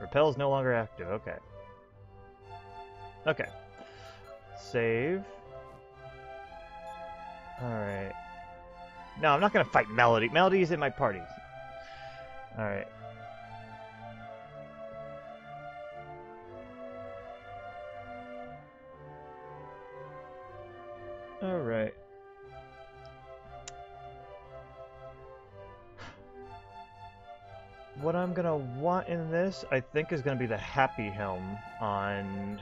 Repel is no longer active. Okay. Okay. Save. Alright. No, I'm not gonna fight Melody. Melody is in my party. Alright. What I'm gonna want in this, I think, is gonna be the Happy Helm on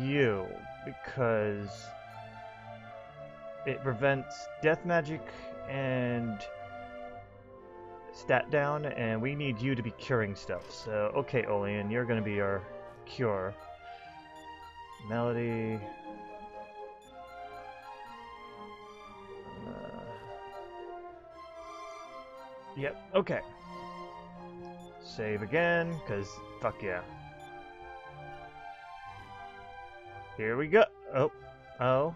you, because it prevents death magic and stat down, and we need you to be curing stuff. So, okay, Olean, you're gonna be our cure. Melody. Yep, okay. Save again, because fuck yeah. Here we go. Oh, oh.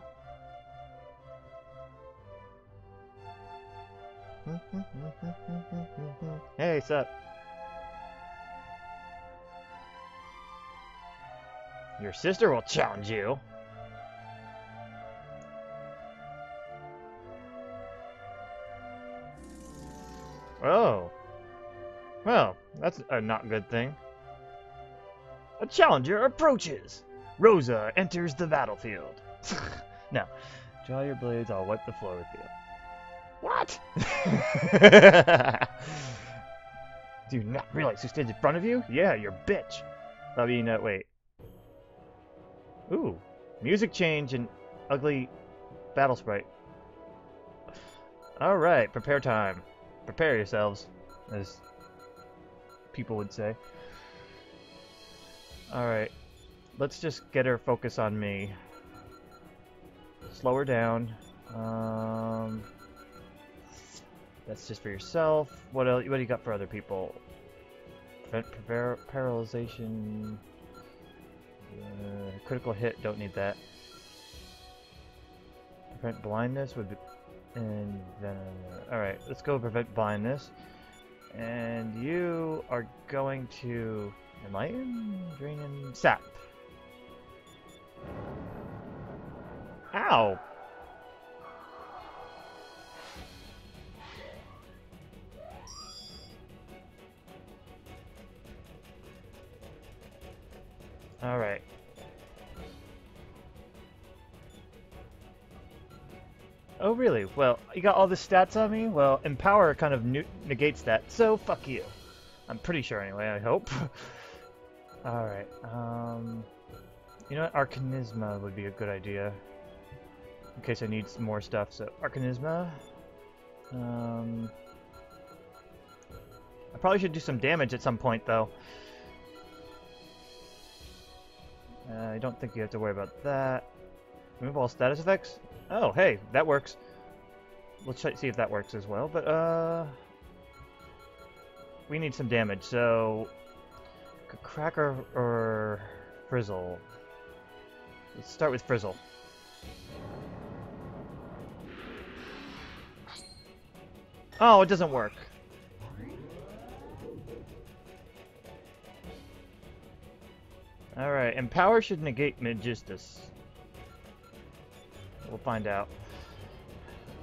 hey, sup? Your sister will challenge you. That's a not good thing. A challenger approaches. Rosa enters the battlefield. now, draw your blades, I'll wipe the floor with you. What? Do you not realize who stands in front of you? Yeah, you're bitch. I mean, uh, wait. Ooh, music change and ugly battle sprite. Alright, prepare time. Prepare yourselves, people would say. Alright, let's just get her focus on me. Slow her down. Um, that's just for yourself. What else? What do you got for other people? Prevent par paralyzation. Uh, critical hit. Don't need that. Prevent blindness would be. And then, all right, let's go prevent blindness. And you are going to enlighten, drain, and sap. Ow! Alright. Oh, really? Well, you got all the stats on me? Well, Empower kind of negates that, so fuck you. I'm pretty sure anyway, I hope. Alright, um... You know what? Arcanisma would be a good idea. In case I need some more stuff, so Arcanisma. Um... I probably should do some damage at some point, though. Uh, I don't think you have to worry about that. Remove all status effects? Oh, hey, that works. Let's see if that works as well, but, uh... We need some damage, so... Cracker or Frizzle? Let's start with Frizzle. Oh, it doesn't work. Alright, Empower should negate Magistus. We'll find out.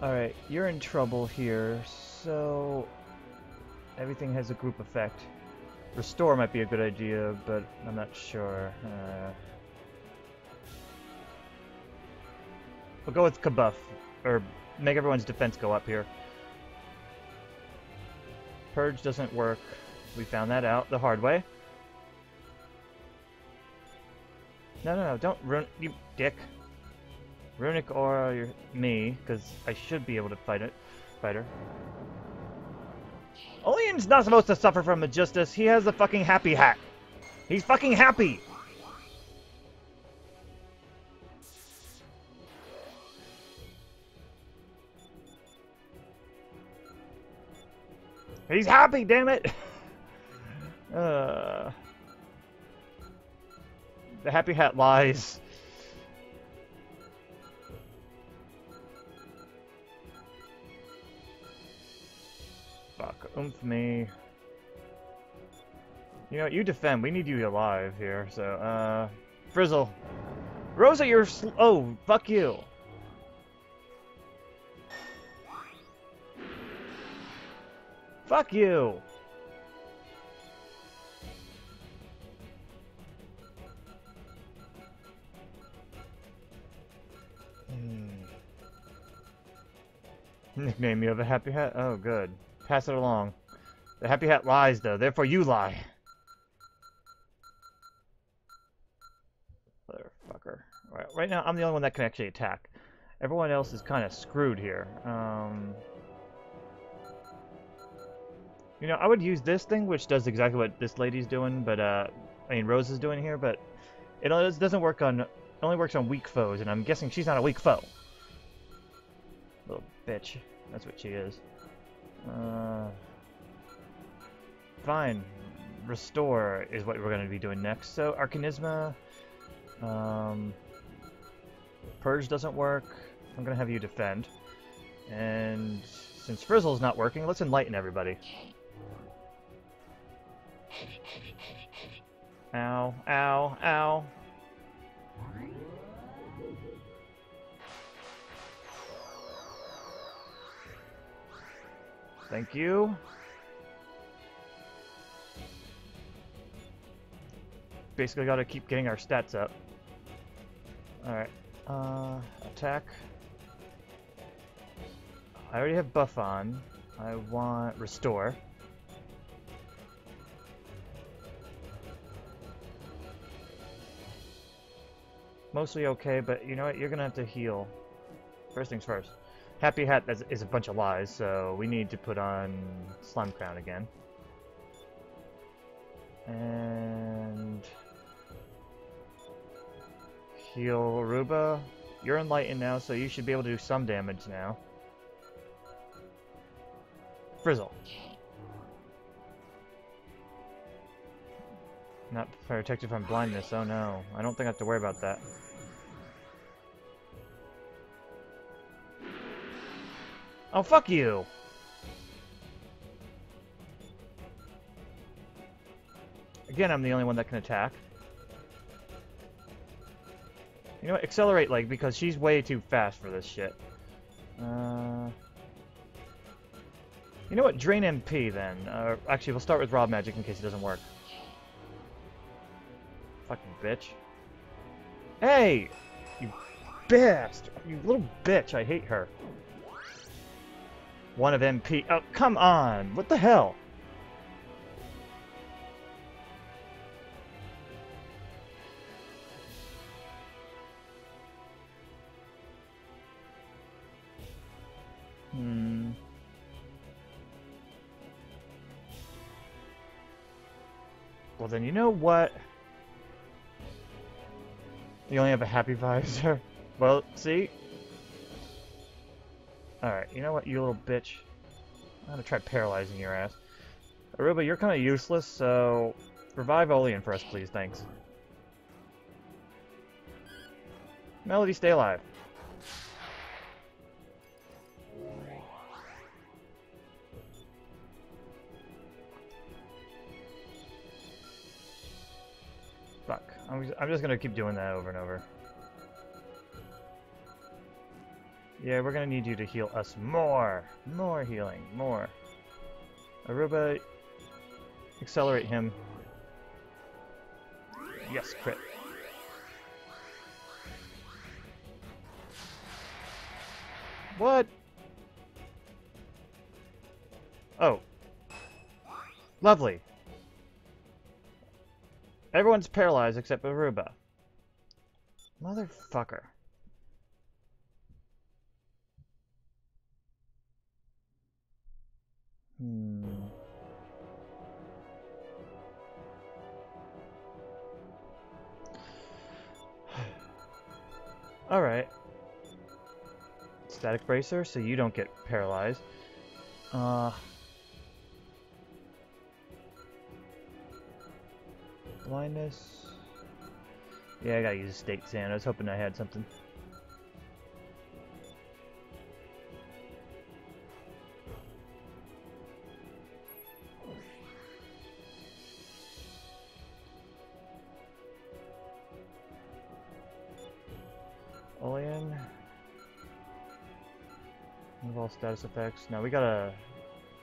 Alright, you're in trouble here, so... Everything has a group effect. Restore might be a good idea, but I'm not sure. Uh... We'll go with Kabuff, or make everyone's defense go up here. Purge doesn't work. We found that out the hard way. No, no, no, don't run, you dick. Runic Aura, me, because I should be able to fight it, fight her. Not supposed to suffer from Magistus. He has a fucking happy hat. He's fucking happy. He's happy, damn it. uh the Happy Hat lies. Fuck, oomph me. You know, you defend. We need you alive here, so, uh... Frizzle. Rosa, you're Oh, fuck you. Fuck you. Hmm. Nickname you have a happy hat? Oh, good. Pass it along. The happy hat lies, though. Therefore, you lie. Motherfucker. Right, right now, I'm the only one that can actually attack. Everyone else is kind of screwed here. Um, you know, I would use this thing, which does exactly what this lady's doing, but, uh, I mean, Rose is doing here, but it doesn't work on, only works on weak foes, and I'm guessing she's not a weak foe. Little bitch. That's what she is. Uh, fine. Restore is what we're going to be doing next. So, Arcanisma, um, Purge doesn't work. I'm going to have you defend. And since Frizzle's not working, let's enlighten everybody. Ow, ow, ow. Thank you. Basically gotta keep getting our stats up. Alright. Uh, attack. I already have buff on. I want restore. Mostly okay, but you know what? You're gonna have to heal. First things first. Happy Hat is, a bunch of lies, so we need to put on Slime Crown again. And... Heal Aruba. You're enlightened now, so you should be able to do some damage now. Frizzle. Not protected from blindness, oh no. I don't think I have to worry about that. Oh, fuck you! Again, I'm the only one that can attack. You know what? Accelerate, like, because she's way too fast for this shit. Uh... You know what? Drain MP, then. Uh, actually, we'll start with Rob Magic in case it doesn't work. Fucking bitch. Hey! You bastard! You little bitch, I hate her. One of MP. Oh, come on! What the hell? Hmm. Well then, you know what? You only have a happy visor. well, see? Alright, you know what, you little bitch? I'm gonna try paralyzing your ass. Aruba, you're kind of useless, so... Revive Olean for us, please, thanks. Melody, stay alive. Fuck. I'm, I'm just gonna keep doing that over and over. Yeah, we're gonna need you to heal us more! More healing, more. Aruba, accelerate him. Yes, crit. What? Oh. Lovely. Everyone's paralyzed except Aruba. Motherfucker. Alright. Static Bracer, so you don't get paralyzed. Uh... Blindness... Yeah, I gotta use a State Sand. I was hoping I had something. Status effects. No, we got a...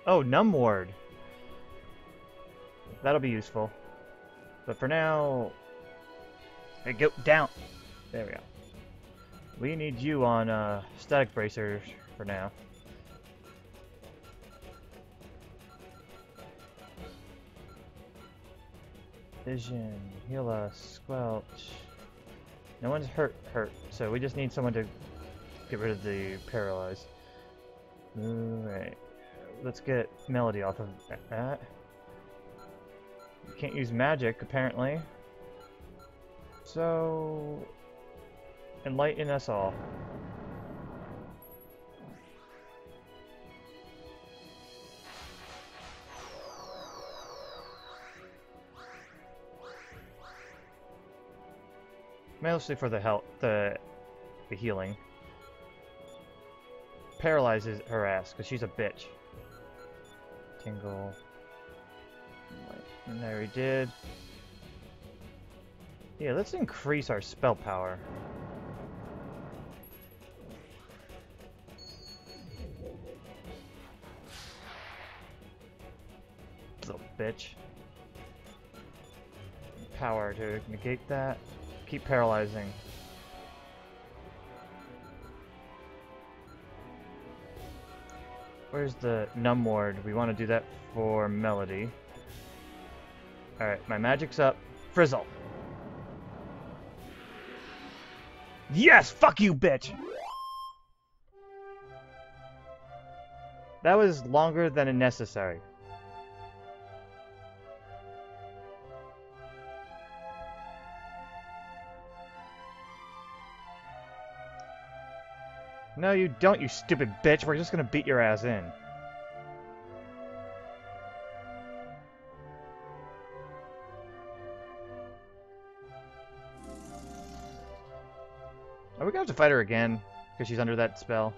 Oh, Numb Ward. That'll be useful. But for now... Hey, go down! There we go. We need you on uh, Static Bracers for now. Vision, heal us, squelch. No one's hurt, hurt, so we just need someone to get rid of the paralyzed. Alright, let's get Melody off of that. Can't use magic, apparently. So... Enlighten us all. Mostly for the health, the, the healing. Paralyzes her ass, because she's a bitch. Tingle. And there we did. Yeah, let's increase our spell power. Little bitch. Power to negate that. Keep paralyzing. Where's the numb ward? We want to do that for Melody. Alright, my magic's up. Frizzle. Yes! Fuck you, bitch! That was longer than necessary. No, you don't, you stupid bitch. We're just gonna beat your ass in. Are we gonna have to fight her again? Because she's under that spell?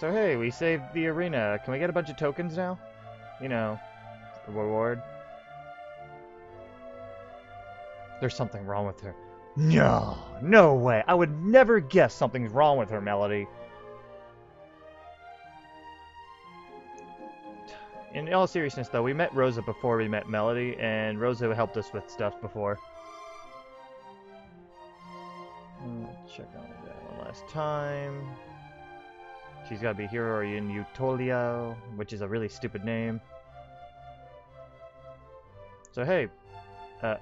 So hey, we saved the arena. Can we get a bunch of tokens now? You know, reward. There's something wrong with her. No, no way. I would never guess something's wrong with her, Melody. In all seriousness, though, we met Rosa before we met Melody, and Rosa helped us with stuff before. Check on that one last time. She's got to be Hero in Utolio, which is a really stupid name. So hey, uh,